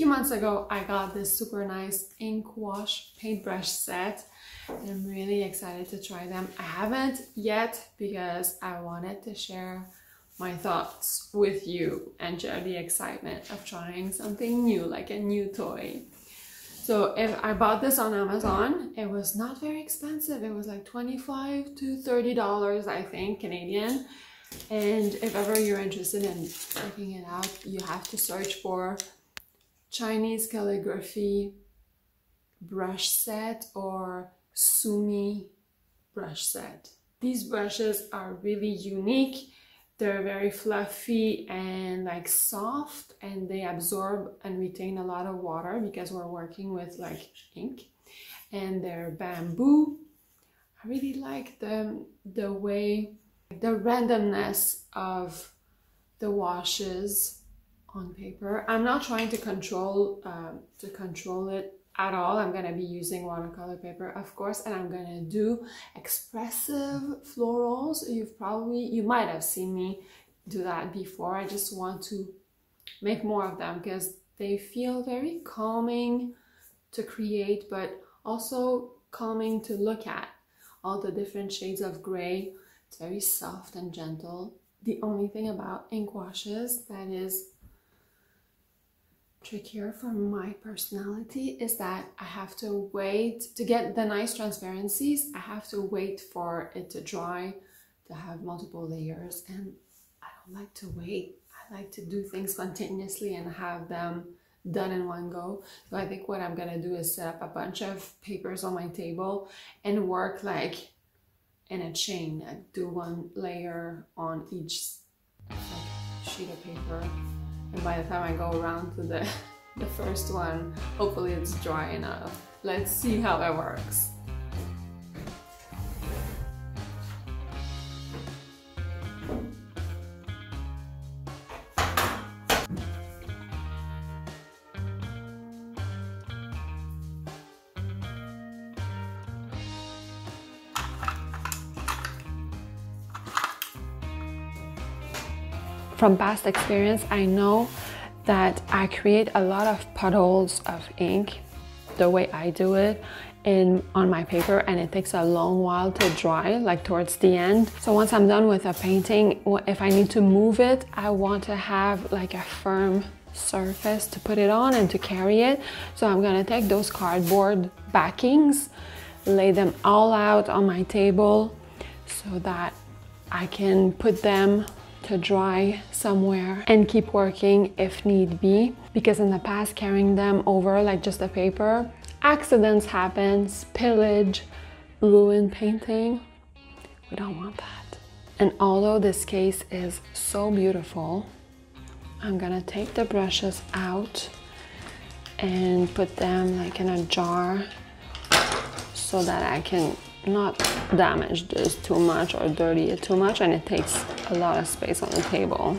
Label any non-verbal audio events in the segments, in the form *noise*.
few months ago, I got this super nice ink wash paintbrush set. And I'm really excited to try them. I haven't yet because I wanted to share my thoughts with you and share the excitement of trying something new, like a new toy. So if I bought this on Amazon, it was not very expensive. It was like 25 to $30, I think, Canadian. And if ever you're interested in checking it out, you have to search for Chinese calligraphy brush set or Sumi brush set. These brushes are really unique. They're very fluffy and like soft and they absorb and retain a lot of water because we're working with like ink and they're bamboo. I really like the, the way, the randomness of the washes on paper. I'm not trying to control uh, to control it at all. I'm gonna be using watercolor paper, of course, and I'm gonna do expressive florals. You've probably, you might have seen me do that before. I just want to make more of them because they feel very calming to create, but also calming to look at. All the different shades of gray. It's very soft and gentle. The only thing about ink washes that is trickier for my personality is that I have to wait to get the nice transparencies. I have to wait for it to dry to have multiple layers and I don't like to wait. I like to do things spontaneously and have them done in one go. So I think what I'm gonna do is set up a bunch of papers on my table and work like in a chain. I do one layer on each like, sheet of paper and by the time I go around to the, *laughs* the first one, hopefully it's dry enough. Let's see how that works. From past experience, I know that I create a lot of puddles of ink the way I do it in on my paper and it takes a long while to dry like towards the end. So once I'm done with a painting if I need to move it I want to have like a firm surface to put it on and to carry it. So I'm gonna take those cardboard backings lay them all out on my table so that I can put them to dry somewhere and keep working if need be. Because in the past carrying them over like just a paper accidents happen spillage ruin painting. We don't want that. And although this case is so beautiful I'm gonna take the brushes out and put them like in a jar so that I can not damage this too much or dirty too much and it takes a lot of space on the table.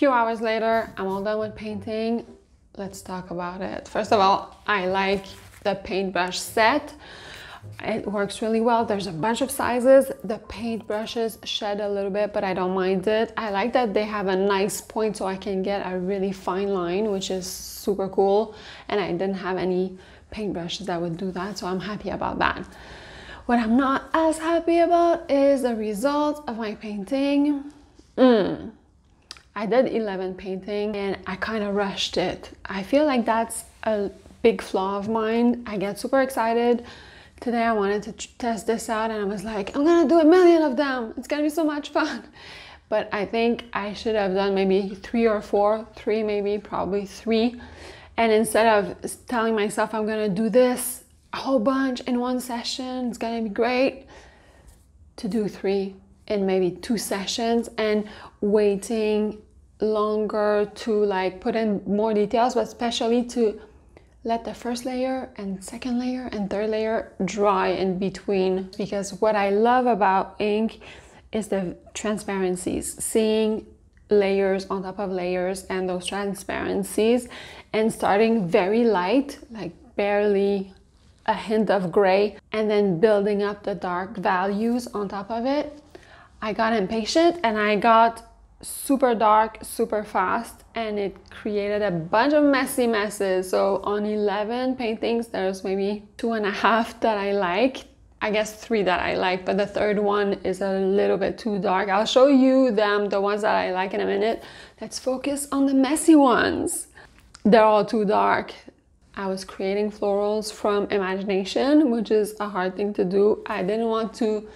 Few hours later, I'm all done with painting. Let's talk about it. First of all, I like the paintbrush set. It works really well. There's a bunch of sizes. The paintbrushes shed a little bit, but I don't mind it. I like that they have a nice point so I can get a really fine line, which is super cool. And I didn't have any paintbrushes that would do that, so I'm happy about that. What I'm not as happy about is the result of my painting. Mm. I did 11 painting and I kind of rushed it. I feel like that's a big flaw of mine. I get super excited. Today I wanted to test this out and I was like, I'm gonna do a million of them. It's gonna be so much fun. *laughs* But I think I should have done maybe three or four, three maybe, probably three. And instead of telling myself I'm gonna do this a whole bunch in one session, it's gonna be great, to do three in maybe two sessions and waiting longer to like put in more details, but especially to let the first layer and second layer and third layer dry in between because what I love about ink is the transparencies, seeing layers on top of layers and those transparencies and starting very light, like barely a hint of gray, and then building up the dark values on top of it. I got impatient and I got super dark super fast and it created a bunch of messy messes. So on 11 paintings there's maybe two and a half that i like. I guess three that i like but the third one is a little bit too dark. I'll show you them the ones that i like in a minute. Let's focus on the messy ones. They're all too dark. I was creating florals from imagination, which is a hard thing to do. I didn't want to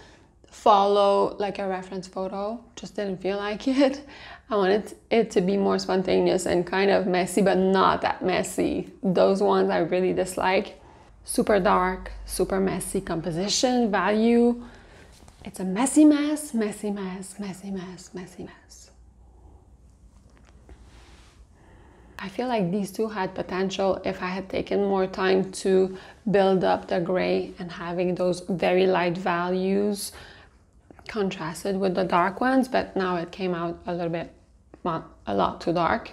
follow like a reference photo, just didn't feel like it. I wanted it to be more spontaneous and kind of messy, but not that messy. Those ones I really dislike. Super dark, super messy composition, value. It's a messy mess, messy mess, messy mess, messy mess. I feel like these two had potential if I had taken more time to build up the gray and having those very light values contrasted with the dark ones, but now it came out a little bit, well, a lot too dark.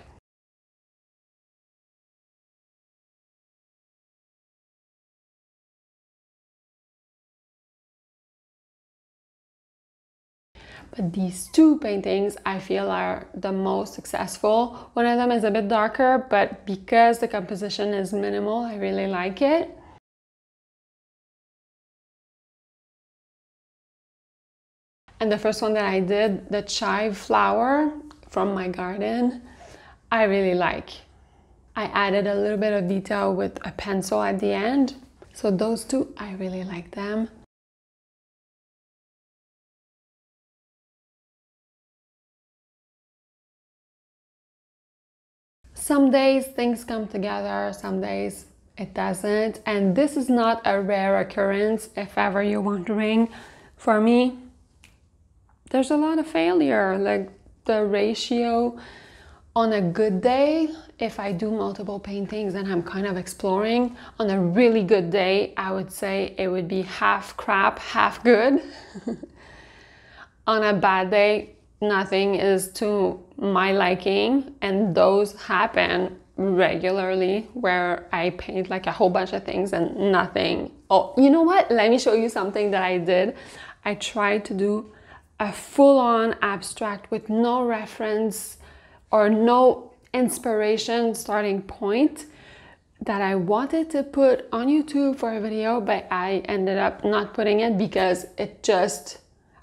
But these two paintings I feel are the most successful. One of them is a bit darker, but because the composition is minimal, I really like it. And the first one that I did, the chive flower from my garden, I really like. I added a little bit of detail with a pencil at the end. So those two, I really like them. Some days things come together, some days it doesn't. And this is not a rare occurrence, if ever you're wondering. For me, there's a lot of failure. Like the ratio on a good day, if I do multiple paintings and I'm kind of exploring, on a really good day, I would say it would be half crap, half good. *laughs* on a bad day, nothing is to my liking, and those happen regularly where I paint like a whole bunch of things and nothing. Oh, you know what? Let me show you something that I did. I tried to do a full-on abstract with no reference or no inspiration starting point that I wanted to put on YouTube for a video, but I ended up not putting it because it just,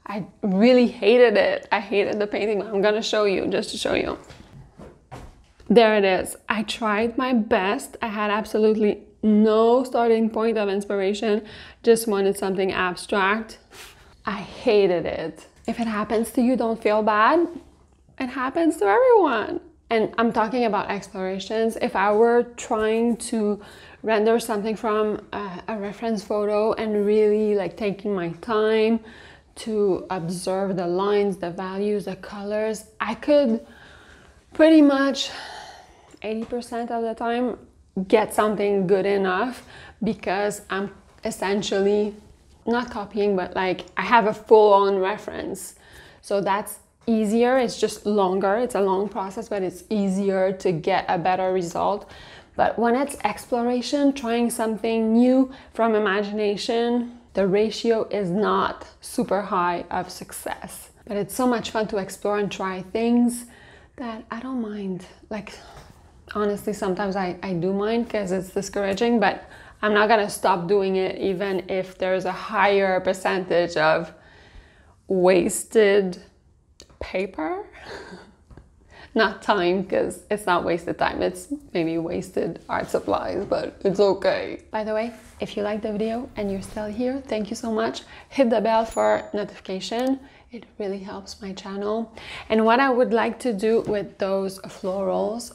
I really hated it. I hated the painting. I'm gonna show you just to show you. There it is. I tried my best. I had absolutely no starting point of inspiration, just wanted something abstract. I hated it. If it happens to you, don't feel bad. It happens to everyone. And I'm talking about explorations. If I were trying to render something from a, a reference photo and really like taking my time to observe the lines, the values, the colors, I could pretty much 80% of the time get something good enough because I'm essentially not copying, but like I have a full on reference. So that's easier. It's just longer. It's a long process, but it's easier to get a better result. But when it's exploration, trying something new from imagination, the ratio is not super high of success. But it's so much fun to explore and try things that I don't mind. Like, honestly, sometimes I, I do mind because it's discouraging, but I'm not gonna stop doing it even if there's a higher percentage of wasted paper. *laughs* not time because it's not wasted time, it's maybe wasted art supplies, but it's okay. By the way, if you like the video and you're still here, thank you so much. Hit the bell for notification. It really helps my channel. And what I would like to do with those florals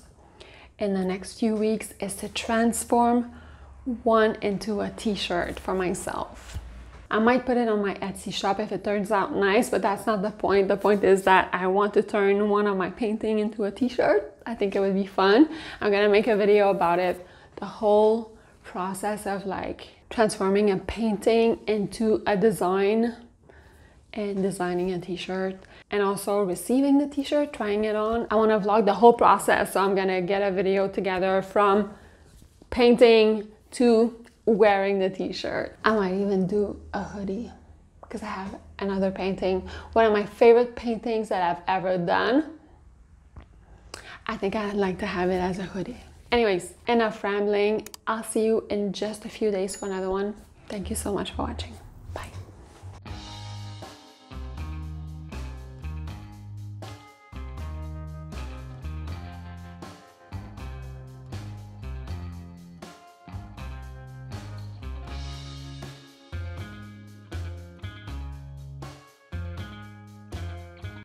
in the next few weeks is to transform one into a t-shirt for myself. I might put it on my Etsy shop if it turns out nice, but that's not the point. The point is that I want to turn one of my painting into a t-shirt. I think it would be fun. I'm gonna make a video about it. The whole process of like transforming a painting into a design and designing a t-shirt and also receiving the t-shirt, trying it on. I wanna vlog the whole process. So I'm gonna get a video together from painting to wearing the t-shirt. I might even do a hoodie because I have another painting. One of my favorite paintings that I've ever done. I think I'd like to have it as a hoodie. Anyways, enough rambling. I'll see you in just a few days for another one. Thank you so much for watching.